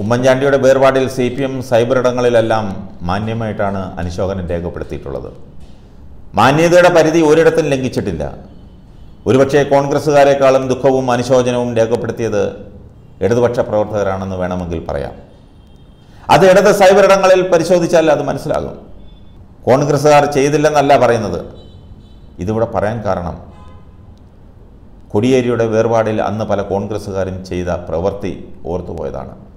ഉമ്മൻചാണ്ടിയുടെ വേർപാടിൽ C P M cyber ഇടങ്ങളിലെല്ലാം മാന്യമായിട്ടാണ് അനുശോചനം രേഖപ്പെടുത്തിയിട്ടുള്ളത്. മാന്യതയുടെ പരിധി ഒരിടത്തും ലംഘിച്ചിട്ടില്ല. ഒരുപക്ഷെ കോൺഗ്രസ്സുകാരെക്കാളും ദുഃഖവും അനുശോചനവും രേഖപ്പെടുത്തിയത് ഇടതുപക്ഷ പ്രവർത്തകരാണെന്ന് വേണമെങ്കിൽ പറയാം. അത് ഇടത് സൈബർ ഇടങ്ങളിൽ പരിശോധിച്ചാൽ അത് മനസ്സിലാകും. കോൺഗ്രസ്സുകാർ ചെയ്തില്ലെന്നല്ല പറയുന്നത്. ഇതിവിടെ പറയാൻ കാരണം കൊടിയേരിയുടെ വേർപാടിൽ അന്ന് പല കോൺഗ്രസ്സുകാരും ചെയ്ത പ്രവൃത്തി ഓർത്തുപോയതാണ്.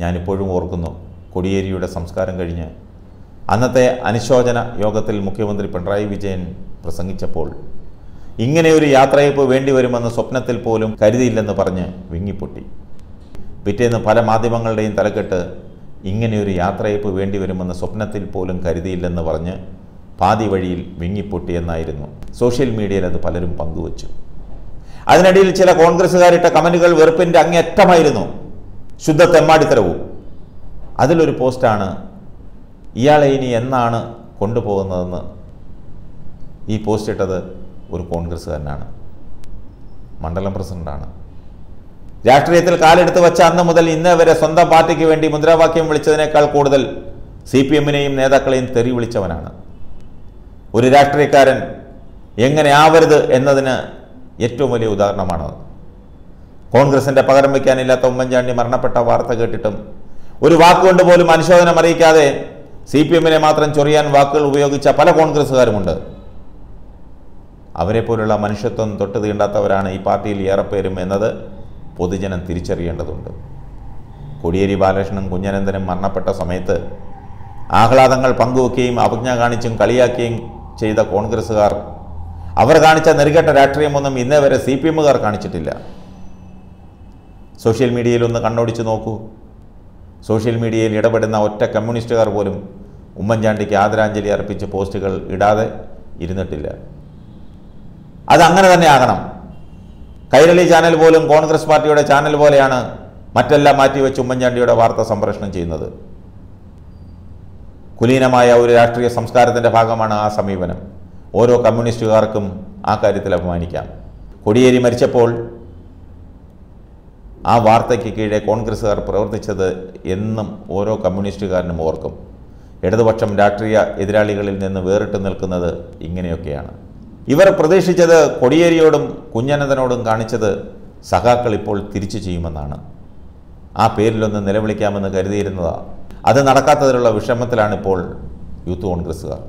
ഞാനിപ്പോഴും ഓർക്കുന്നു. കൊടിയേരിയുടെ സംസ്കാരം കഴിഞ്ഞ് അന്നത്തെ അനുശോചന യോഗത്തിൽ മുഖ്യമന്ത്രി പിണറായി വിജയൻ പ്രസംഗിച്ചപ്പോൾ ഇങ്ങനെയൊരു യാത്രയപ്പ് വേണ്ടി വരുമെന്ന് സ്വപ്നത്തിൽ പോലും കരുതിയില്ലെന്ന് പറഞ്ഞ് വിങ്ങിപ്പൊട്ടി. പിറ്റേന്ന് പല മാധ്യമങ്ങളുടെയും തലക്കെട്ട് ഇങ്ങനെയൊരു യാത്രയപ്പ് വേണ്ടി വരുമെന്ന് സ്വപ്നത്തിൽ പോലും കരുതിയില്ലെന്ന് പറഞ്ഞ് പാതി വഴിയിൽ വിങ്ങിപ്പൊട്ടി എന്നായിരുന്നു. സോഷ്യൽ മീഡിയയിൽ അത് പലരും പങ്കുവച്ചു. അതിനിടയിൽ ചില കോൺഗ്രസ്സുകാരിട്ട കമന്റുകൾ വെറുപ്പിന്റെ അങ്ങേയറ്റമായിരുന്നു. ശുദ്ധ തെമ്മാടിത്തരവും അതിലൊരു പോസ്റ്റാണ് ഇയാളെ ഇനി എന്നാണ് കൊണ്ടുപോകുന്നതെന്ന് ഈ പോസ്റ്റ് ഇട്ടത് ഒരു കോൺഗ്രസ്സുകാരനാണ്. മണ്ഡലം പ്രസിഡന്റാണ്. രാഷ്ട്രീയത്തിൽ കാലെടുത്ത് വെച്ച അന്ന് മുതൽ ഇന്ന് വരെ സ്വന്തം പാർട്ടിക്ക് വേണ്ടി മുദ്രാവാക്യം വിളിച്ചതിനേക്കാൾ കൂടുതൽ സി പി എമ്മിനെയും നേതാക്കളെയും തെറി വിളിച്ചവനാണ്. ഒരു രാഷ്ട്രീയക്കാരൻ എങ്ങനെ ആവരുത് എന്നതിന് ഏറ്റവും വലിയ ഉദാഹരണമാണത് കോൺഗ്രസിന്റെ പകരം വയ്ക്കാനില്ലാത്ത ഉമ്മൻചാണ്ടി മരണപ്പെട്ട വാർത്ത കേട്ടിട്ടും ഒരു വാക്കുകൊണ്ട് പോലും അനുശോചനം അറിയിക്കാതെ സി പി എമ്മിനെ മാത്രം ചൊറിയാൻ വാക്കുകൾ ഉപയോഗിച്ച പല കോൺഗ്രസ്സുകാരുമുണ്ട്. അവരെ പോലുള്ള മനുഷ്യത്വം തൊട്ട് തീണ്ടാത്തവരാണ് ഈ പാർട്ടിയിൽ ഏറെപ്പേരും എന്നത് പൊതുജനം തിരിച്ചറിയേണ്ടതുണ്ട്. കോടിയേരി ബാലകൃഷ്ണനും കുഞ്ഞനന്ദനും മരണപ്പെട്ട സമയത്ത് ആഹ്ലാദങ്ങൾ പങ്കുവെക്കുകയും അവജ്ഞ കാണിച്ചും കളിയാക്കുകയും ചെയ്ത കോൺഗ്രസ്സുകാർ അവർ കാണിച്ച നെറുകെട്ട രാഷ്ട്രീയമൊന്നും ഇന്നേ വരെ സി പി എമ്മുകാർ കാണിച്ചിട്ടില്ല. സോഷ്യൽ മീഡിയയിൽ ഒന്ന് കണ്ണോടിച്ച് നോക്കൂ. സോഷ്യൽ മീഡിയയിൽ ഇടപെടുന്ന ഒറ്റ കമ്മ്യൂണിസ്റ്റുകാർ പോലും ഉമ്മൻചാണ്ടിക്ക് ആദരാഞ്ജലി അർപ്പിച്ച് പോസ്റ്റുകൾ ഇടാതെ ഇരുന്നിട്ടില്ല. അതങ്ങനെ തന്നെ ആകണം. കൈരളി ചാനൽ പോലും കോൺഗ്രസ് പാർട്ടിയുടെ ചാനൽ പോലെയാണ് മറ്റെല്ലാം മാറ്റിവെച്ച് ഉമ്മൻചാണ്ടിയുടെ വാർത്ത സംപ്രേഷണം ചെയ്യുന്നത്. കുലീനമായ ഒരു രാഷ്ട്രീയ സംസ്കാരത്തിന്റെ ഭാഗമാണ് ആ സമീപനം. ഓരോ കമ്മ്യൂണിസ്റ്റുകാർക്കും ആ കാര്യത്തിൽ അപമാനിക്കാം. കൊടിയേരി മരിച്ചപ്പോൾ ആ വാർത്തയ്ക്ക് കീഴെ കോൺഗ്രസ്സുകാർ പ്രവർത്തിച്ചത് എന്നും ഓരോ കമ്മ്യൂണിസ്റ്റുകാരനും ഓർക്കും. ഇടതുപക്ഷം രാഷ്ട്രീയ എതിരാളികളിൽ നിന്ന് വേറിട്ട് നിൽക്കുന്നത് ഇങ്ങനെയൊക്കെയാണ്. ഇവർ പ്രതീക്ഷിച്ചത് കൊടിയേരിയോടും കുഞ്ഞനന്ദനോടും കാണിച്ചത് സഖാക്കൾ ഇപ്പോൾ തിരിച്ചു ചെയ്യുമെന്നാണ്. ആ പേരിലൊന്ന് നിലവിളിക്കാമെന്ന് കരുതിയിരുന്നതാണ് അത് നടക്കാത്തതിലുള്ള വിഷമത്തിലാണിപ്പോൾ യൂത്ത് കോൺഗ്രസ്സുകാർ.